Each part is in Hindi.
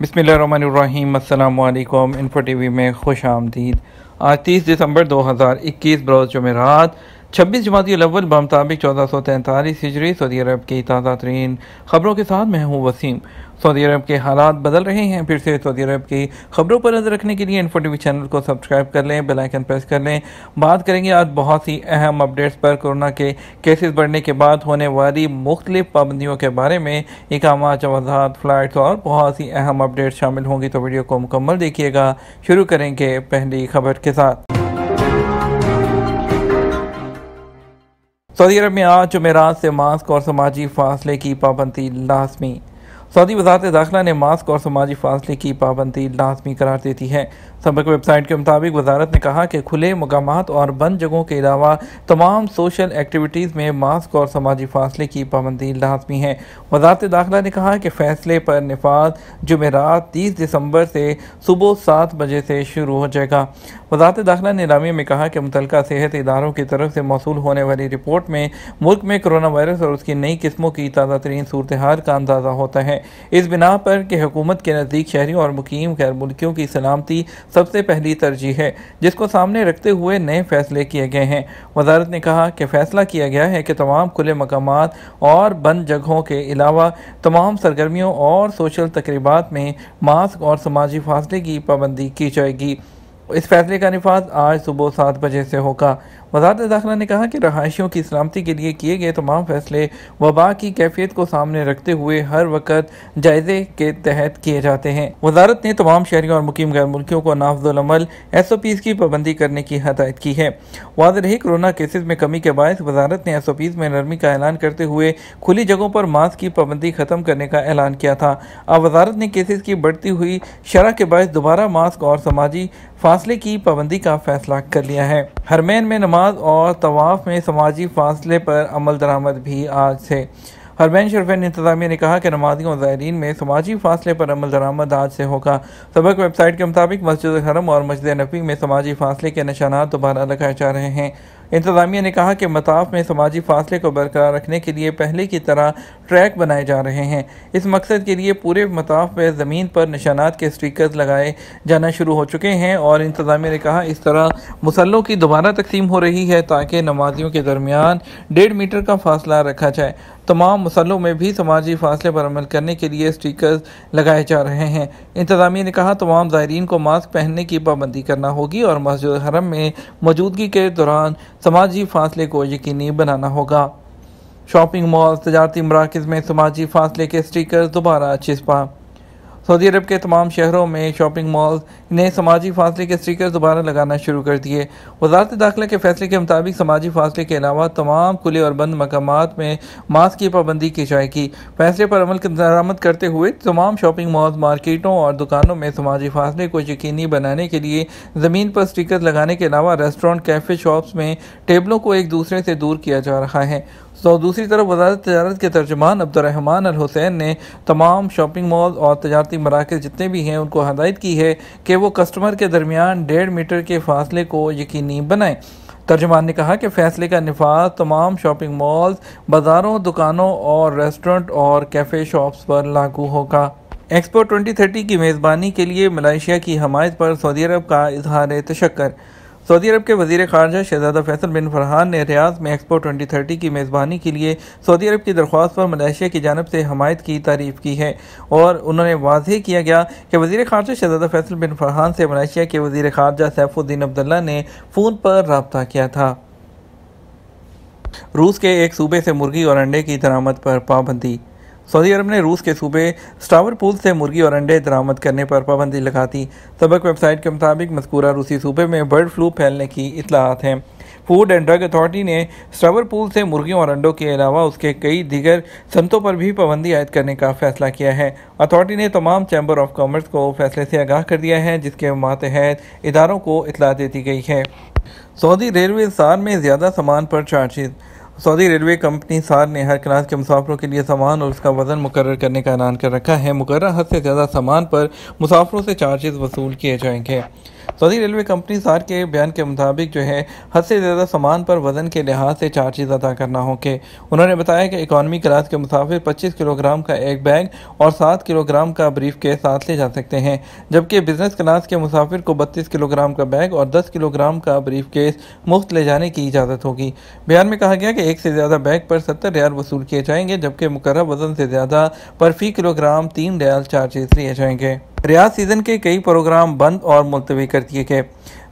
बिसमीम इन्फो टी वी में खुश आमदीद। आज तीस दिसंबर दो हज़ार इक्कीस बरोज़ जमेरात। छब्बीस जमाती अव्वल बमताबिक चौदह सौ तैंतालीस हिजरी, सऊदी अरब की ताज़ा तरीन ख़बरों के साथ मैं हूँ वसीम। सऊदी अरब के हालात बदल रहे हैं। फिर से सऊदी अरब की खबरों पर नज़र रखने के लिए इन्फो टीवी चैनल को सब्सक्राइब कर लें बेल आइकन प्रेस कर लें। बात करेंगे आज बहुत सी अहम अपडेट्स पर। कोरोना के केसेस बढ़ने के बाद होने वाली मुख्तलिफ़ पाबंदियों के बारे में इकाम जवाजात फ़्लाइट्स और बहुत सी अहम अपडेट शामिल होंगी तो वीडियो को मुकम्मल देखिएगा। शुरू करेंगे पहली खबर के साथ। सऊदी अरब में आज जुमेरात से मास्क और समाजी फासले की पाबंदी लाजमी। सऊदी वजारत दाखिला ने मास्क और समाजी फासले की पाबंदी लाजमी करार देती है। सबक वेबसाइट के मुताबिक वजारत ने कहा कि खुले मकाम और बंद जगहों के अलावा तमाम सोशल एक्टिविटीज़ में मास्क और समाजी फासले की पाबंदी लाजमी है। वजारत दाखिला ने कहा कि फैसले पर नफाज जुमेरात तीस दिसंबर से सुबह सात बजे से शुरू हो जाएगा। वजारत दाखिला ने नामी में कहा कि मुतल सेहत इदारों की तरफ़ से मौसू होने वाली रिपोर्ट में मुल्क में कोरोना वायरस और उसकी नई किस्मों की ताज़ा तरीन सूरत हाल का अंदाज़ा होता है। इस बिना पर कि हुकूमत के नज़दीक शहरी और मुकीम गैर मुल्कियों की सलामती सबसे पहली तरजीह है, जिसको सामने रखते हुए नए फैसले किए गए हैं। वजारत ने कहा कि फैसला किया गया है कि तमाम खुले मकाम और बंद जगहों के अलावा तमाम सरगर्मियों और सोशल तकरीबा में मास्क और समाजी फासले की पाबंदी की जाएगी। इस फैसले का नफाज आज सुबह सात बजे से होगा। वजारत दाखिला ने कहा कि रहायशियों की सलामती के लिए किए गए तमाम फैसले वबा की कैफियत को सामने रखते हुए हर वक्त जायजे के तहत किए जाते हैं। वजारत ने तमाम शहरियों और मुकीम गैर मुल्कियों को नाफजल एस ओ पीज़ की पाबंदी करने की हदायत की है। वाज रही कोरोना केसेज में कमी के बायस वजारत ने एस ओ पीज़ में नरमी का ऐलान करते हुए खुली जगहों पर मास्क की पाबंदी खत्म करने का ऐलान किया था। अब वजारत ने केसेज की बढ़ती हुई शरह के बायस दोबारा मास्क और समाजी फासले की पाबंदी का फैसला कर लिया है। हरमैन में नमाज़ और तवाफ़ में समाजी फासले पर अमल दरामद भी आज से। हरमैन शरफैन इंतजामिया ने कहा कि नमाजियों और ज़ायरीन में समाजी फासले पर अमल दरामद आज से होगा। सबक वेबसाइट के मुताबिक मस्जिद हरम और मस्जिद नबी में समाजी फासले के निशानात दोबारा लगाए जा रहे हैं। इंतजामिया ने कहा कि मताफ में समाजी फासले को बरकरार रखने के लिए पहले की तरह ट्रैक बनाए जा रहे हैं। इस मकसद के लिए पूरे मताफ में ज़मीन पर निशानात के स्टिकर्स लगाए जाना शुरू हो चुके हैं और इंतजामिया ने कहा, इस तरह मुसल्लों की दोबारा तकसीम हो रही है ताकि नमाजियों के दरमियान डेढ़ मीटर का फासला रखा जाए। तमाम मसलों में भी समाजी फासले पर अमल करने के लिए स्टिकर्स लगाए जा रहे हैं। इंतजामिया ने कहा, तमाम ज़ायरीन को मास्क पहनने की पाबंदी करना होगी और मस्जिद हरम में मौजूदगी के दौरान समाजी फासले को यकीनी बनाना होगा। शॉपिंग मॉल तजारती मराकज़ में समाजी फासले के स्टिकर दोबारा चिस्पा। सऊदी अरब के तमाम शहरों में शॉपिंग मॉल ने समाजी फासले के स्टिकर दोबारा लगाना शुरू कर दिए। वजारत दाखिला के फैसले के मुताबिक समाजी फासले के अलावा तमाम खुले और बंद मकाम में मास्क की पाबंदी की जाएगी। फैसले पर अमल दरामद करते हुए तमाम शॉपिंग मॉल मार्केटों और दुकानों में समाजी फासले को यकीनी बनाने के लिए ज़मीन पर स्टिकर लगाने के अलावा रेस्टोरेंट, कैफ़े, शॉप्स में टेबलों को एक दूसरे से दूर किया जा रहा है। तो दूसरी तरफ़ वजारत तजारत के तर्जमान अब्दुलरहमान अल हुसैन ने तमाम शॉपिंग मॉल और तजारती मराकज़ जितने भी हैं, उनको हदायत की है कि वो कस्टमर के दरमियान डेढ़ मीटर के फासले को यकीनी बनाएँ। तर्जमान ने कहा कि फैसले का नफाज तमाम शॉपिंग मॉल्स, बाज़ारों, दुकानों और रेस्टोरेंट और कैफ़े शॉप्स पर लागू होगा। एक्सपो 2030 की मेज़बानी के लिए मलेशिया की हमायत पर सऊदी अरब का इजहार तशक्कर सऊदी अरब के वज़ीर खारजा शहजादा फैसल बिन फरहान ने रियाज में एक्सपो 2030 की मेज़बानी के लिए सऊदी अरब की दरख्वास्त पर मलेशिया की जानब से हमायत की तारीफ़ की है। और उन्होंने वाजह किया गया कि वज़ीर खारजा शहजादा फैसल बिन फरहान से मलेशिया के वज़ीर खारजा सैफुद्दीन अब्दुल्ला ने फ़ोन पर रबता किया था। रूस के एक सूबे से मुर्गी और अंडे की दरामद पर पाबंदी। सऊदी अरब ने रूस के सूबे स्टावरपूल से मुर्गी और अंडे दरामद करने पर पाबंदी लगा दी। सबक वेबसाइट के मुताबिक मस्कूरा रूसी सूबे में बर्ड फ्लू फैलने की इतलात हैं। फ़ूड एंड ड्रग अथॉरिटी ने स्टावरपूल से मुर्गियों और अंडों के अलावा उसके कई दिगर संतों पर भी पाबंदी आयद करने का फैसला किया है। अथॉरिटी ने तमाम चैम्बर ऑफ़ कॉमर्स को फैसले से आगाह कर दिया है, जिसके मातहत इदारों को इतला दे दी गई है। सऊदी रेलवे सार में ज़्यादा सामान पर चार्जेज सऊदी रेलवे कंपनी सार ने हर क्लास के मुसाफरों के लिए सामान और उसका वज़न मुकर करने का ऐलान कर रखा है। मुकर हद से ज़्यादा सामान पर मुसाफरों से चार्जेस वसूल किए जाएँगे। सऊदी रेलवे कंपनी सार के बयान के मुताबिक जो है, हद से ज़्यादा सामान पर वज़न के लिहाज से चार्जेज अदा करना होंगे। उन्होंने बताया कि इकॉनमी क्लास के मुसाफिर पच्चीस किलोग्राम का एक बैग और सात किलोग्राम का ब्रीफ के साथ ले जा सकते हैं, जबकि बिज़नेस क्लास के मुसाफिर को बत्तीस किलोग्राम का बैग और दस किलोग्राम का ब्रीफ केस मुफ़्त ले जाने की इजाज़त होगी। बयान में कहा गया कि एक से ज़्यादा बैग पर सत्तर रियाल वसूल किए जाएँगे, जबकि मुकर वज़न से ज़्यादा पर फ़ी किलोग्राम तीन रियाल चार्जेस लिए जाएँगे। रियाज सीज़न के कई प्रोग्राम बंद और मुलतवी कर दिए गए।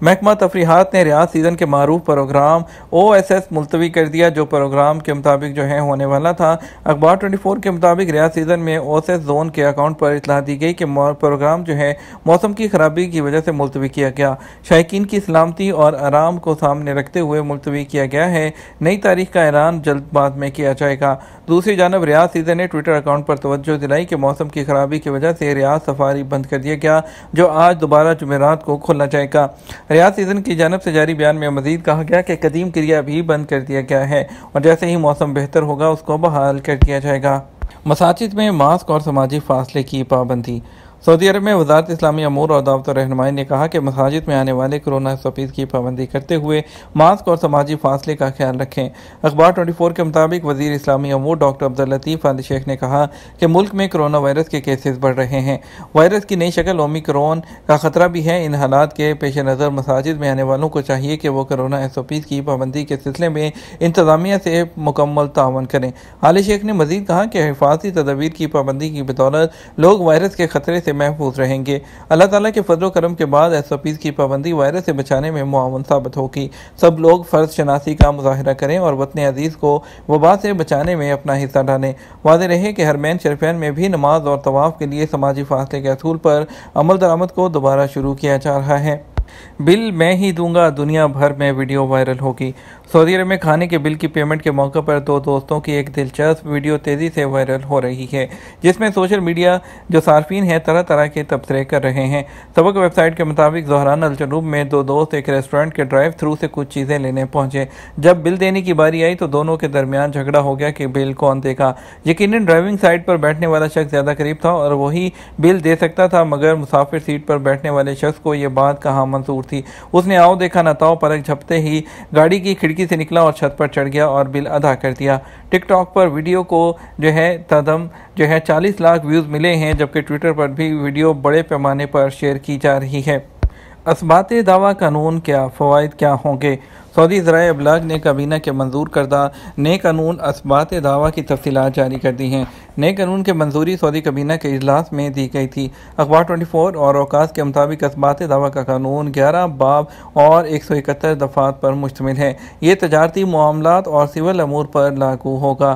महकमा तफरीहत ने रियाज सीज़न के मरूफ प्रोग्राम ओ एस एस मुलतवी कर दिया, जो प्रोग्राम के मुताबिक जो है होने वाला था। अखबार ट्वेंटी फोर के मुताबिक रियाज सीज़न में ओ एस एस जोन के अकाउंट पर इतला दी गई कि प्रोग्राम जो है मौसम की खराबी की वजह से मुलतवी किया गया। शायकीन की सलामती और आराम को सामने रखते हुए मुलतवी किया गया है। नई तारीख का ऐलान जल्द बाद में किया जाएगा। दूसरी जानब, रियाज सीज़न ने ट्विटर अकाउंट पर तोज्जो दिलाई कि मौसम की खराबी की वजह से रियाज सफारी बंद कर दिया गया, जो आज दोबारा जुमेरात को खोलना जाएगा रियाज सीज़न की जानब से जारी बयान में मजीद कहा गया कि कदीम क्रिया भी बंद कर दिया गया है, और जैसे ही मौसम बेहतर होगा, उसको बहाल कर दिया जाएगा। मसाजिद में मास्क और समाजी फासले की पाबंदी सऊदी अरब में वजारत इस्लामी अमूर और दावत रहनमाई ने कहा कि मसाजिद में आने वाले कोरोना सफीद की पाबंदी करते हुए मास्क और समाजी फासले का ख्याल रखें। अखबार ट्वेंटी फोर के मुताबिक वज़ीर इस्लामी अमूर doctor Abdul Latif Ali Sheikh ने कहा कि मुल्क में कोरोना वायरस के केसेस बढ़ रहे हैं। वायरस की नई शक्ल ओमिक्रोन का खतरा भी है। इन हालात के पेश नज़र मसाजिद में आने वालों को चाहिए कि वो कोरोना एस ओ पी की पाबंदी के सिलसिले में इंतजामिया से मुकम्मल तावन करें। आली शेख ने मजीद कहा कि हिफाजती तदावीर की पाबंदी की बदौलत लोग वायरस के खतरे से महफूज रहेंगे। अल्लाह ताला के फजल करम के बाद एस ओ पीज़ की पाबंदी वायरस से बचाने में मुआवन साबित होगी। सब लोग फ़र्ज़ शनासी का मुजाहरा करें और वतन अज़ीज़ को वबा से बचाने में अपना हिस्सा डालें वाज रहे कि हरमैन शरफैन में भी नमाज़ और तवाफ़ के लिए समाजी फासले के असूल पर अमल दरामद को दोबारा शुरू किया जा रहा है। बिल मैं ही दूँगा, दुनिया भर में वीडियो वायरल होगी। सऊदी अरब में खाने के बिल की पेमेंट के मौके पर दो दोस्तों की एक दिलचस्प वीडियो तेज़ी से वायरल हो रही है, जिसमें सोशल मीडिया जो सार्फिन है तरह तरह के तबसरे कर रहे हैं। सबक वेबसाइट के मुताबिक, जहरान अलजनूब में दो दोस्त एक रेस्टोरेंट के ड्राइव थ्रू से कुछ चीज़ें लेने पहुँचे। जब बिल देने की बारी आई तो दोनों के दरमियान झगड़ा हो गया कि बिल कौन देगा। यकीन ड्राइविंग साइड पर बैठने वाला शख्स ज़्यादा करीब था और वही बिल दे सकता था, मगर मुसाफिर सीट पर बैठने वाले शख्स को यह बात कहाँ मंसूर थी। उसने आओ देखा न ताओ परख झपते ही गाड़ी की खिड़की से निकला और छत पर चढ़ गया और बिल अदा कर दिया। टिकटॉक पर वीडियो को जो है तदम जो है 40 लाख व्यूज़ मिले हैं, जबकि ट्विटर पर भी वीडियो बड़े पैमाने पर शेयर की जा रही है। इसबात दावा कानून क्या फ़वाद क्या होंगे? सऊदी ज़राए अबलाग ने काबीना के मंजूर करदा नए कानून इसबात दावा की तफसीत जारी कर दी हैं। नए कानून के मंजूरी सऊदी कबीना के अजलास में दी गई थी। अखबार ट्वेंटी फोर और अवकाश के मुताबिक इसबात दावा का कानून ग्यारह बाब और एक सौ इकहत्तर दफात पर मुश्तमिल है। ये तजारती मामला और सिविल अमूर पर लागू होगा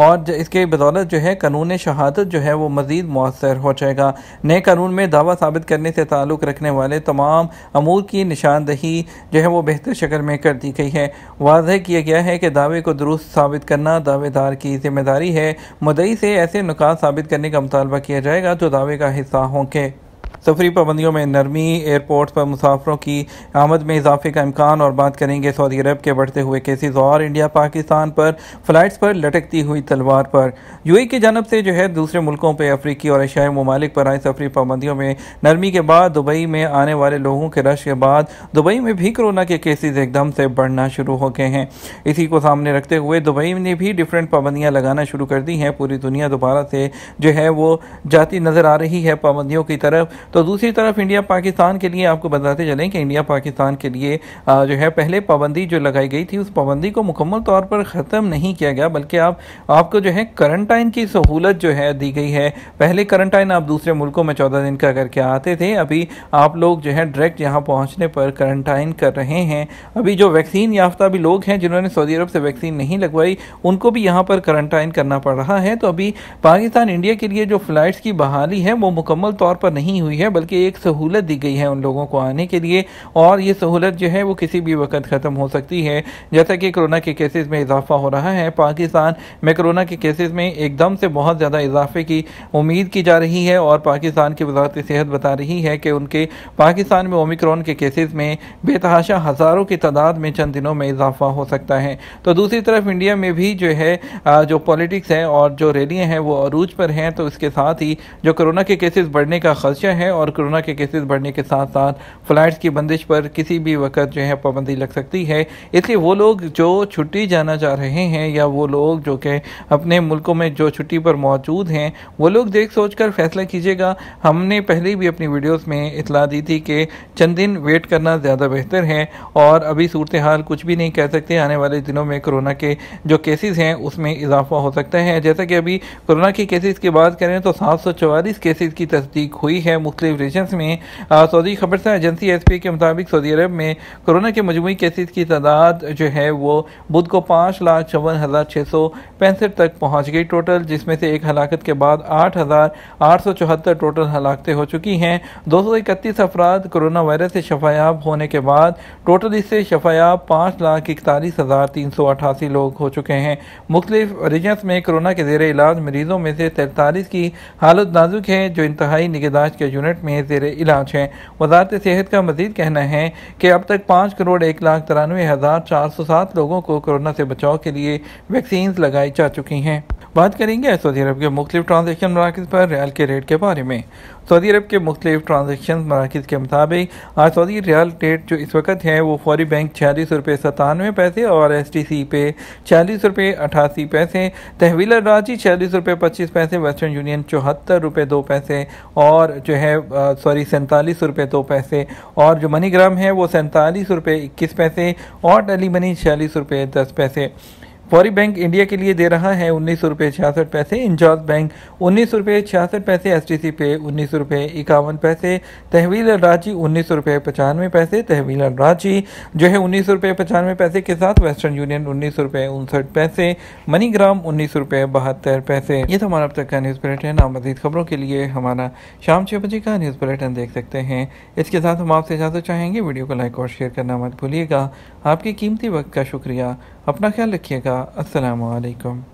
और इसके बदौलत जो है कानून शहादत जो है वो मज़ीद मौसर हो जाएगा। नए कानून में दावा साबित करने से ताल्लुक़ रखने वाले तमाम अमूर की निशानदही जो है वो बेहतर शक्ल में कर दी गई है। वाजह किया गया है कि दावे को दुरुस्त साबित करना दावेदार की ज़िम्मेदारी है। मदई से ऐसे नुकात साबित करने का मुतालबा किया जाएगा जो दावे का हिस्सा होंगे। सफरी पाबंदियों में नरमी एयरपोर्ट पर मुसाफरों की आमद में इजाफे का इम्कान और बात करेंगे सऊदी अरब के बढ़ते हुए केसेज और इंडिया पाकिस्तान पर। फ्लाइट्स पर लटकती हुई तलवार पर। यूएई की जानब से जो है दूसरे मुल्कों पर अफ्रीकी और एशियाई ममालिक पर आई सफरी पाबंदियों में नरमी के बाद दुबई में आने वाले लोगों के रश के बाद दुबई में भी कोरोना के केसेज एकदम से बढ़ना शुरू हो गए हैं। इसी को सामने रखते हुए दुबई ने भी डिफरेंट पाबंदियाँ लगाना शुरू कर दी हैं। पूरी दुनिया दोबारा से जो है वो जाती नज़र आ रही है पाबंदियों की तरफ़। तो दूसरी तरफ़ इंडिया पाकिस्तान के लिए आपको बताते चलें कि इंडिया पाकिस्तान के लिए जो है पहले पाबंदी जो लगाई गई थी, उस पाबंदी को मुकम्मल तौर पर ख़त्म नहीं किया गया, बल्कि आप, आपको जो है करंटाइन की सहूलत जो है दी गई है। पहले करंटाइन आप दूसरे मुल्कों में चौदह दिन का करके आते थे, अभी आप लोग जो है डायरेक्ट यहाँ पहुँचने पर करंटाइन कर रहे हैं। अभी जो वैक्सीन याफ्ता भी लोग हैं, जिन्होंने सऊदी अरब से वैक्सीन नहीं लगवाई, उनको भी यहाँ पर करंटाइन करना पड़ रहा है। तो अभी पाकिस्तान इंडिया के लिए जो फ्लाइट्स की बहाली है, वो मुकम्मल तौर पर नहीं हुई है है, बल्कि एक सहूलत दी गई है उन लोगों को आने के लिए, और ये सहूलत जो है वो किसी भी वक्त ख़त्म हो सकती है। जैसा कि कोरोना के केसेस में इजाफा हो रहा है, पाकिस्तान में कोरोना के केसेस में एकदम से बहुत ज़्यादा इजाफे की उम्मीद की जा रही है, और पाकिस्तान की वजारत सेहत बता रही है कि उनके, पाकिस्तान में ओमिक्रॉन के केसेस में बेतहाशा हज़ारों की तादाद में चंद दिनों में इजाफा हो सकता है। तो दूसरी तरफ़ इंडिया में भी जो है जो पॉलिटिक्स है और जो रैलियाँ हैं वो अरूज पर हैं तो इसके साथ ही जो कोरोना के केसेस बढ़ने का खदशा है और कोरोना के केसेस बढ़ने के साथ साथ फ्लाइट्स की बंदिश पर किसी भी वक्त जो है पाबंदी लग सकती है। इसलिए वो लोग जो छुट्टी जाना चाह रहे हैं या वो लोग जो कि अपने मुल्कों में जो छुट्टी पर मौजूद हैं, वो लोग देख सोच कर फैसला कीजिएगा। हमने पहले भी अपनी वीडियोस में इतला दी थी कि चंद दिन वेट करना ज़्यादा बेहतर है और अभी सूरत हाल कुछ भी नहीं कह सकते। आने वाले दिनों में कोरोना के जो केसेस हैं, उसमें इजाफा हो सकता है। जैसा कि अभी कोरोना के केसेस की बात करें तो सात सौ चवालीस केसेज की तस्दीक हुई है। मुख्तलिफ़ रीजन्स में सऊदी खबर से एजेंसी एस पी के मुताबिक सऊदी अरब में कोरोना के मजमू केसेज की तादाद जो है वो बुध को पाँच लाख चौवन हज़ार छः सौ पैंसठ तक पहुँच गई टोटल जिसमें से एक हलाकत के बाद आठ हज़ार आठ सौ चौहत्तर टोटल हलाकतें हो चुकी हैं। दो सौ इकतीस अफराद कोरोना वायरस से शफायाब होने के बाद टोटल इससे शफायाब पाँच लाख इकतालीस हज़ार तीन सौ अठासी लोग हो चुके हैं। मुख्तलिफ़ रीजन्स में कोरोना के जेर इलाज मरीजों में से तैंतालीस की हालत नाजुक है, जो इंतहाई निगहदाश्त के यूनिट में जेर इलाज है। वजारत सेहत का मजीद कहना है कि अब तक पाँच करोड़ एक लाख तिरानवे हज़ार चार सौ सात लोगों को कोरोना से बचाव के लिए वैक्सीन लगाई जा चुकी हैं। बात करेंगे सऊदी अरब के मुख्तलिफ़ ट्रांजेक्शन मराकज़ पर रियाल के रेट के बारे में। सऊदी अरब के मुख्तलिफ़ ट्रांजेक्शन मराकज़ के मुताबिक, आज सऊदी रियाल रेट जो इस वक्त है, वो फौरी बैंक छियालीस रुपये सतानवे पैसे और एस टी सी पे छियालीस रुपये अठासी पैसे, तहवील रांची छियालीस रुपये पच्चीस पैसे, वेस्टर्न यूनियन चौहत्तर रुपये दो पैसे और जो है सॉरी, सैंतालीस रुपये दो पैसे और जो मनीग्राम है, वो सैंतालीस रुपये इक्कीस पैसे और टेली मनी छियालीस रुपये दस पैसे। फौरी बैंक इंडिया के लिए दे रहा है उन्नीस सौ रुपये छियासठ पैसे इंजाज बैंक उन्नीस रुपये छियासठ पैसे एस टी सी पे उन्नीस रुपये इक्यावन पैसे, तहवील रांची उन्नीस रुपये पचानवे पैसे, तहवील रांची जो है उन्नीस रुपये पचानवे पैसे के साथ वेस्टर्न यूनियन उन्नीस रुपये उनसठ पैसे, मनीग्राम उन्नीस रुपये बहत्तर पैसे। ये तो हमारा अब तक का न्यूज़ बुलेटिन। आप मजीद खबरों के लिए हमारा शाम छः बजे का न्यूज़ बुलेटिन देख सकते हैं। इसके साथ हम आपसे इजाज़त चाहेंगे। वीडियो को लाइक और शेयर करना मत भूलिएगा। आपकी कीमती वक्त का शुक्रिया। अपना ख्याल रखिएगा। असलकम